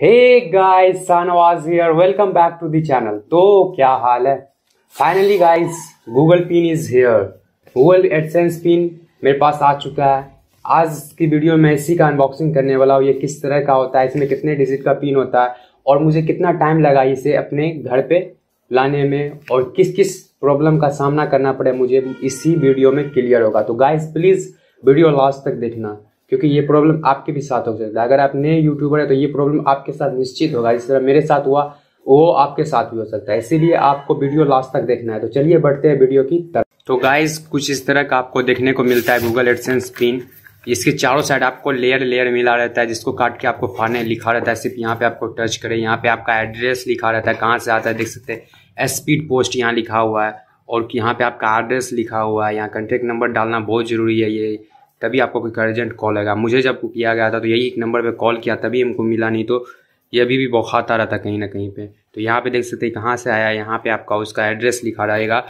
Hey guys Shahnawaz here welcome back to the channel तो क्या हाल है? Finally guys Google pin is here Google AdSense pin मेरे पास आ चुका है। आज की वीडियो में इसी का अनबॉक्सिंग करने वाला हूँ। ये किस तरह का होता है? इसमें कितने डिजिट का पिन होता है? और मुझे कितना टाइम लगा इसे अपने घर पे लाने में? और किस किस प्रॉब्लम का सामना करना पड़े? मुझे इसी वीडियो में क्लियर होगा। तो गाइस प्लीज़ वीडियो लास्ट तक देखना। क्योंकि ये प्रॉब्लम आपके भी साथ हो सकता है। अगर आप नए यूट्यूबर है तो ये प्रॉब्लम आपके साथ निश्चित होगा। जिस तरह मेरे साथ हुआ, वो आपके साथ भी हो सकता है। इसीलिए आपको वीडियो लास्ट तक देखना है। तो चलिए बढ़ते हैं वीडियो की तरफ़। तो गाइस कुछ इस तरह का आपको देखने को मिलता है गूगल एडसेंस पिन इसके चारों साइड आपको लेयर लेयर मिला रहता है, जिसको काट के आपको फाने लिखा रहता है। सिर्फ़ यहाँ पे आपको टच करे, यहाँ पे आपका एड्रेस लिखा रहता है। कहाँ से आता है, देख सकते हैं। स्पीड पोस्ट यहाँ लिखा हुआ है और यहाँ पे आपका एड्रेस लिखा हुआ है। यहाँ कॉन्टेक्ट नंबर डालना बहुत ज़रूरी है ये। तभी आपको कोई अर्जेंट कॉल आएगा। मुझे जब किया गया था तो यही एक नंबर पे कॉल किया, तभी हमको मिला, नहीं तो ये अभी भी बौखाता था कहीं ना कहीं पे। तो यहाँ पे देख सकते हैं, कहाँ से आया, यहाँ पे आपका उसका एड्रेस लिखा रहेगा।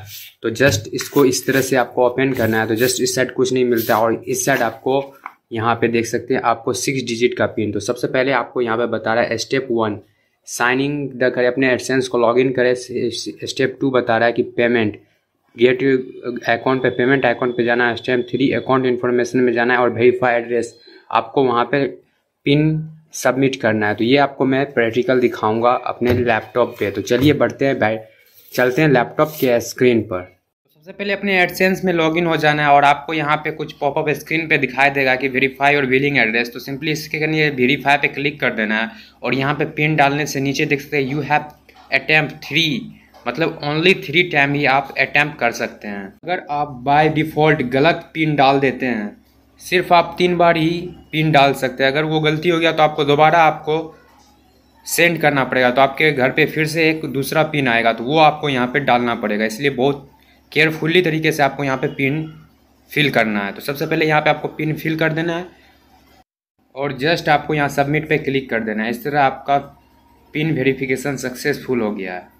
तो जस्ट इसको इस तरह से आपको ओपन करना है तो जस्ट इस साइड कुछ नहीं मिलता, और इस साइड आपको यहाँ पे देख सकते हैं, आपको सिक्स डिजिट का पिन तो सबसे पहले आपको यहाँ पे बता रहा है स्टेप वन साइनिंग द करें, अपने एडसेंस को लॉगिन करें। स्टेप टू बता रहा है कि पेमेंट गेट अकाउंट पे, पेमेंट अकाउंट पे जाना है स्टेप थ्री अकाउंट इन्फॉर्मेशन में जाना है और वेरीफाई एड्रेस आपको वहाँ पे पिन सबमिट करना है। तो ये आपको मैं प्रैक्टिकल दिखाऊँगा अपने लैपटॉप पे। तो चलिए बढ़ते हैं भाई चलते हैं लैपटॉप के स्क्रीन पर। सबसे पहले अपने एडसेंस में लॉगिन हो जाना है और आपको यहाँ पे कुछ पॉपअप स्क्रीन पे दिखाई देगा कि वेरीफाई और बिलिंग एड्रेस तो सिंपली इसके लिए वेरीफाई पे क्लिक कर देना है और यहाँ पे पिन डालने से नीचे देख सकते हैं यू हैव अटैम्प्ट थ्री मतलब ओनली थ्री टाइम ही आप अटैम्प्ट कर सकते हैं। अगर आप बाय डिफ़ॉल्ट गलत पिन डाल देते हैं, सिर्फ़ आप तीन बार ही पिन डाल सकते हैं। अगर वो गलती हो गया तो आपको दोबारा आपको सेंड करना पड़ेगा। तो आपके घर पे फिर से एक दूसरा पिन आएगा तो वो आपको यहाँ पे डालना पड़ेगा। इसलिए बहुत केयरफुली तरीके से आपको यहाँ पे पिन फिल करना है। तो सबसे पहले यहाँ पे आपको पिन फिल कर देना है और जस्ट आपको यहाँ सबमिट पे क्लिक कर देना है। इस तरह आपका पिन वेरिफिकेशन सक्सेसफुल हो गया है।